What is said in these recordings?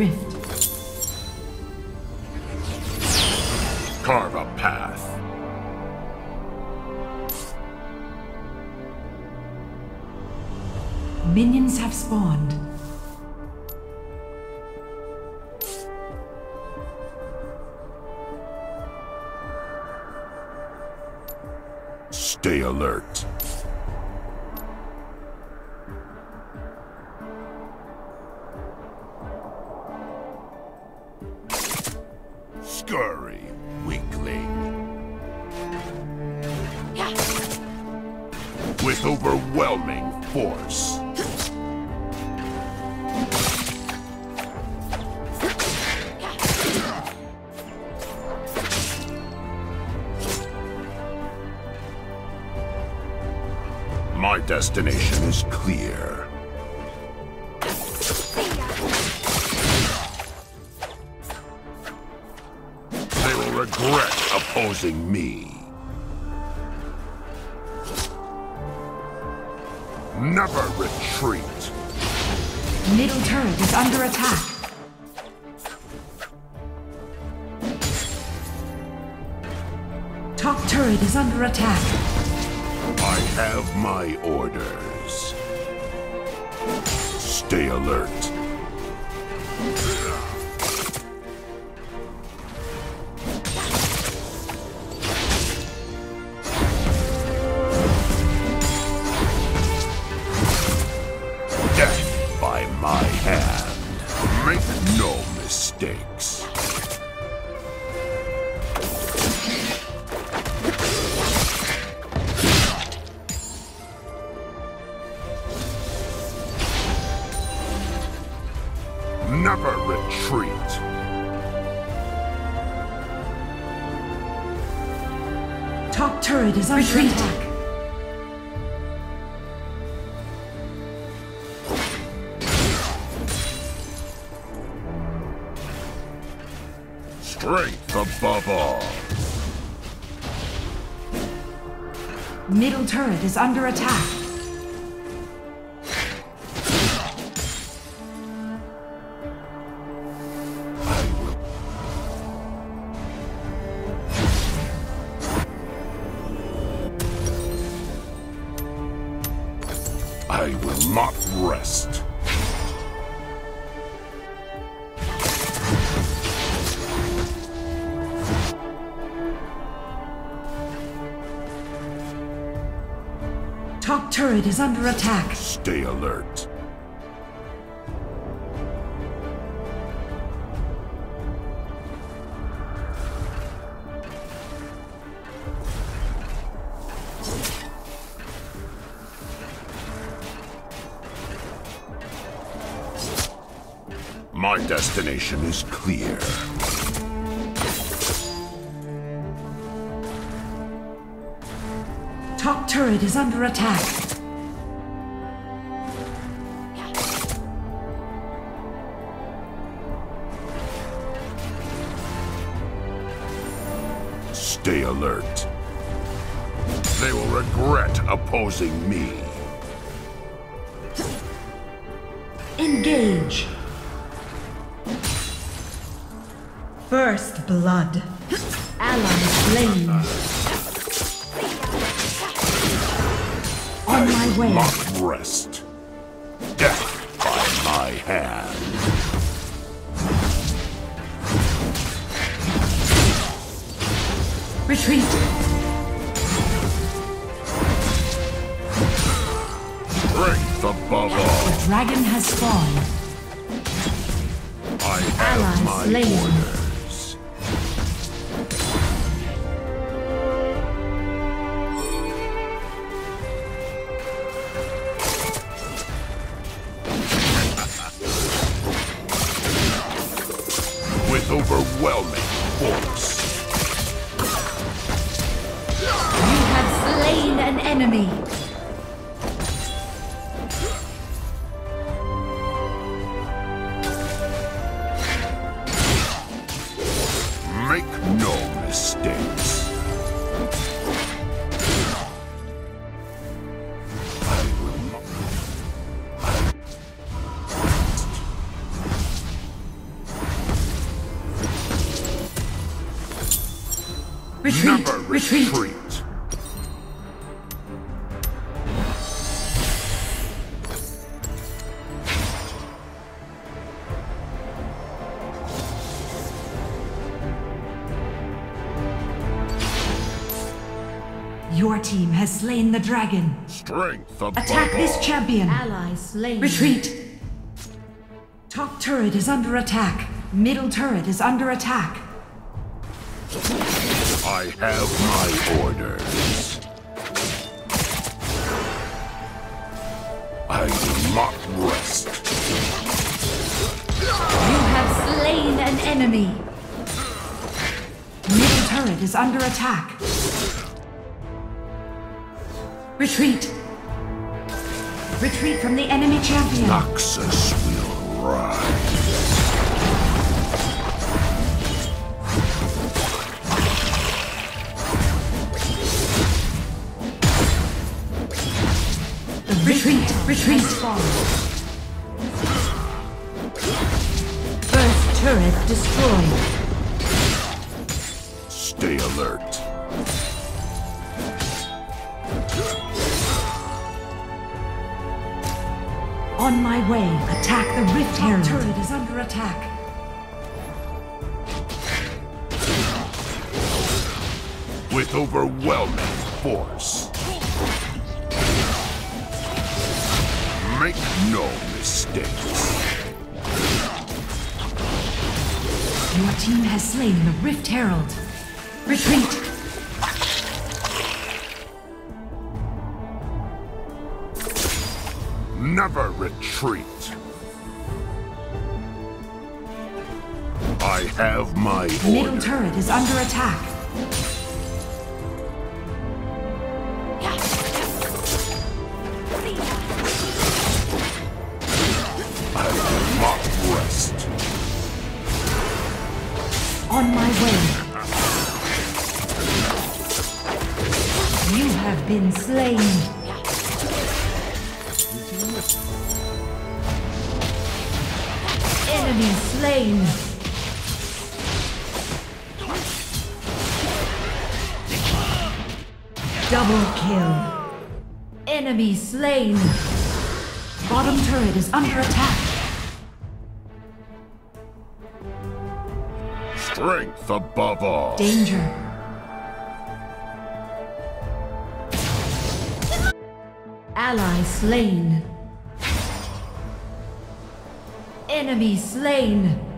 rift. Carve a path. Minions have spawned. Scurry, weakling. With overwhelming force. My destination is clear. Regret opposing me. Never retreat. Middle turret is under attack. Top turret is under attack. I have my orders. Stay alert. Top turret is under attack. Strength above all. Middle turret is under attack. I will not rest. Top turret is under attack. Stay alert. My destination is clear. Top turret is under attack. Stay alert. They will regret opposing me. Engage. First blood. Ally slain. On my way. Not rest. Death by my hand. Retreat. Strength above all. The dragon has spawned. I my slain. Make no mistakes. Your team has slain the dragon. Strength above Attack this champion. Ally slain. Retreat! Top turret is under attack. Middle turret is under attack. I have my orders. I do not rest. You have slain an enemy. Middle turret is under attack. Retreat! Retreat from the enemy champion. Noxus will rise. Retreat! Retreat! First turret destroyed. Stay alert. On my way. Attack the Rift Herald. turret is under attack. With overwhelming force. Make no mistakes. Your team has slain the Rift Herald. Retreat! Never retreat. I have my Middle turret is under attack. I will not rest. On my way. You have been slain. Double kill. Enemy slain. Bottom turret is under attack. Strength above all. Danger. Ally slain. Enemy slain.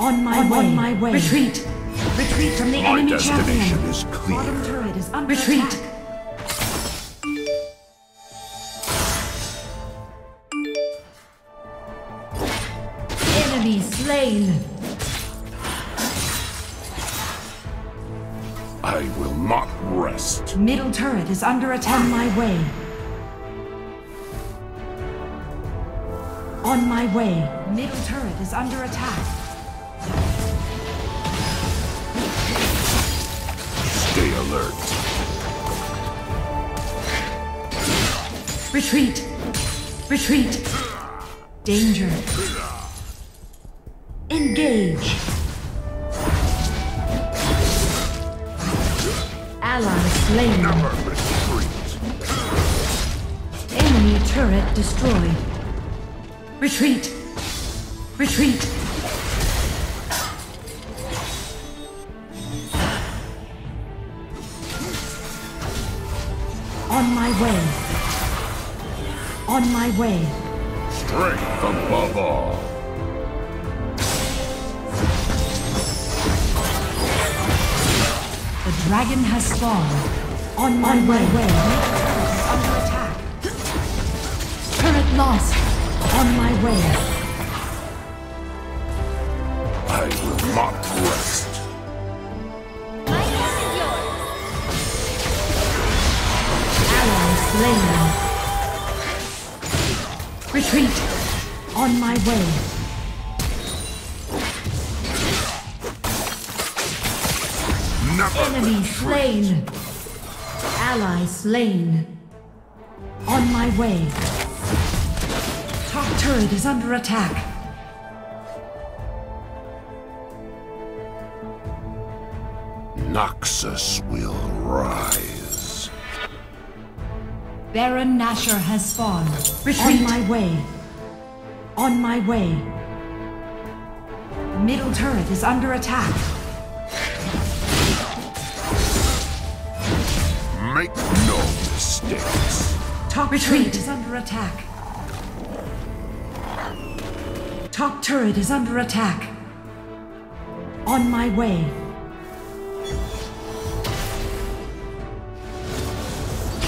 On my On way. my way. Retreat. Retreat from the My enemy destination champion. is Bottom turret is under Retreat. attack. Enemy slain. I will not rest. Middle turret is under attack. On my way. On my way. Middle turret is under attack. Retreat! Retreat! Danger! Engage! Ally slain. Enemy turret destroyed. Retreat! Retreat! On my way. On my way. Strength above all. The dragon has spawned. On my way. Turret is under attack. Turret lost. On my way. I will not rest. Ally slain. Retreat! On my way. Never Enemy retreat. slain. Ally slain. On my way. Top turret is under attack. Noxus will rise. Baron Nashor has spawned. Retreat. On my way. On my way. Middle turret is under attack. Make no mistakes. Top retreat is under attack. Top turret is under attack. On my way.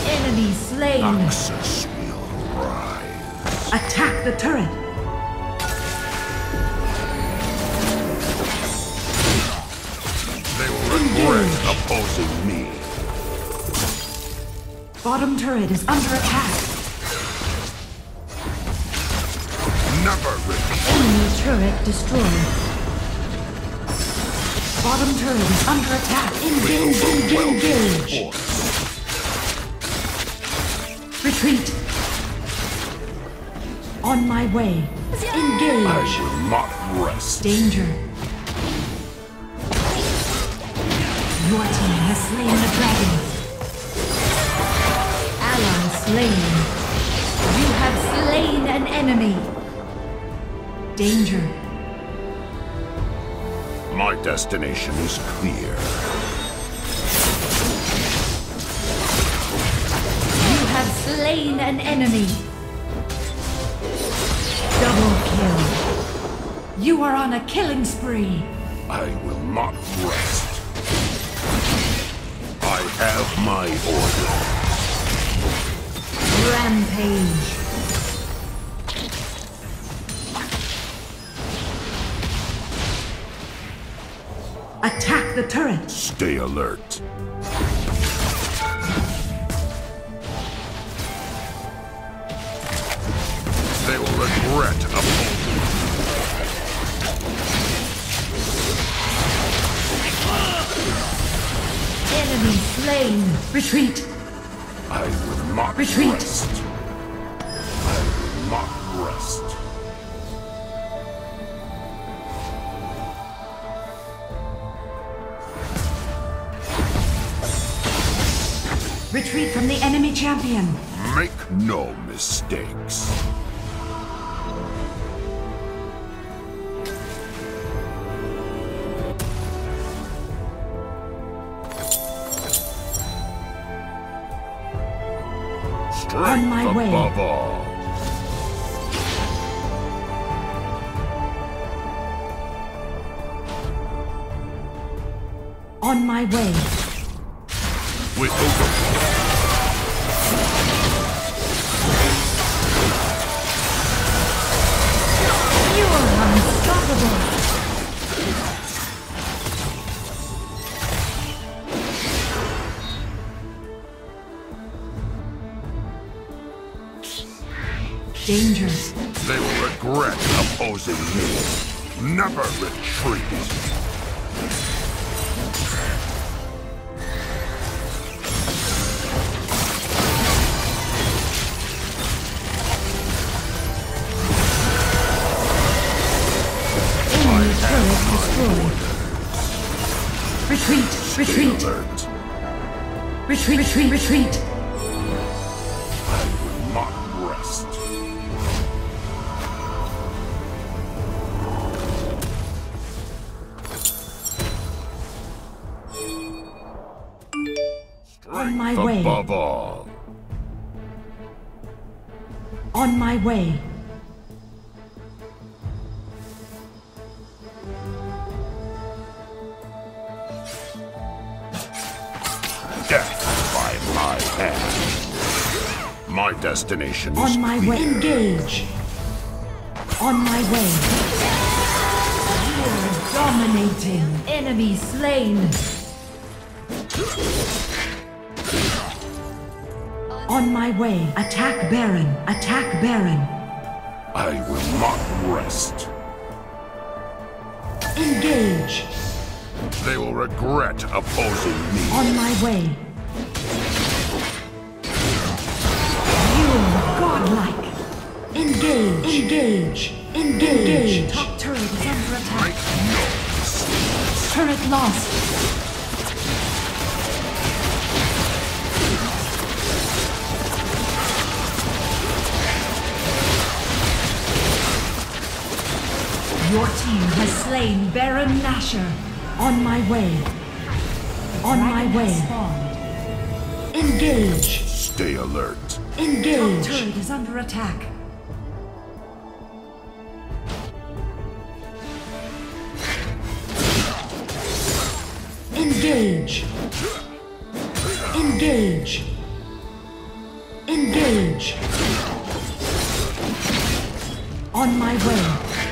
Enemy slain. Noxus will rise. Attack the turret. They will regret opposing me. Bottom turret is under attack. Never retreat. Enemy turret destroyed. Bottom turret is under attack. Engage, engage, engage. Retreat. On my way. Engage. I will not rest. Danger. Your team has slain the dragon. Ally slain. You have slain an enemy. Danger. My destination is clear. Slain an enemy. Double kill. You are on a killing spree. I will not rest. I have my order. Rampage. Attack the turret. Stay alert. Enemy slain. Retreat. I will not Retreat. rest. I will not rest. Retreat from the enemy champion. Make no mistakes. On my way. above all. On my way. With over You are unstoppable. Danger. They will regret opposing me. Never retreat. Enemy turret destroyed. Retreat. Retreat. Retreat. Retreat. Retreat. On my way. Above all. On my way. Death by my hand. My destination is On my way. Engage. On my way. You're Dominating. Enemy slain. On my way. Attack Baron. Attack Baron. I will not rest. Engage. They will regret opposing me. On my way. You are godlike. Engage. Engage. Engage. Top turret is under attack. No. Turret lost. Slain Baron Nashor. On my way. On my way. Engage. Stay alert. Top Engage. turret is under attack. Engage. Engage. Engage. On my way.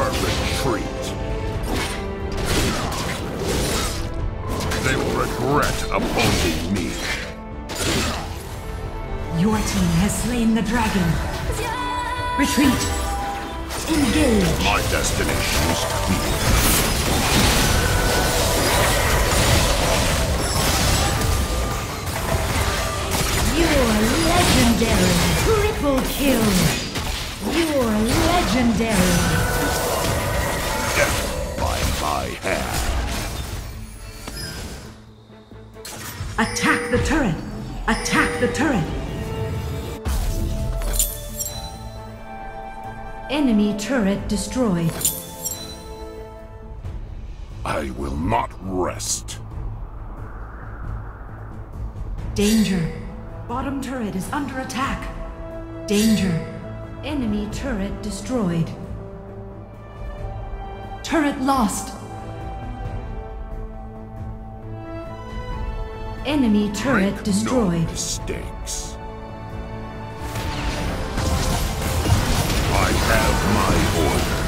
Retreat. They will regret opposing me. Your team has slain the dragon. Retreat. Engage. My destination is clear. You're legendary. Triple kill. You're legendary. My hand. Attack the turret. Attack the turret. Enemy turret destroyed. I will not rest. Danger. Bottom turret is under attack. Danger. Enemy turret destroyed. Turret lost. Enemy turret Make destroyed. No mistakes. I have my orders.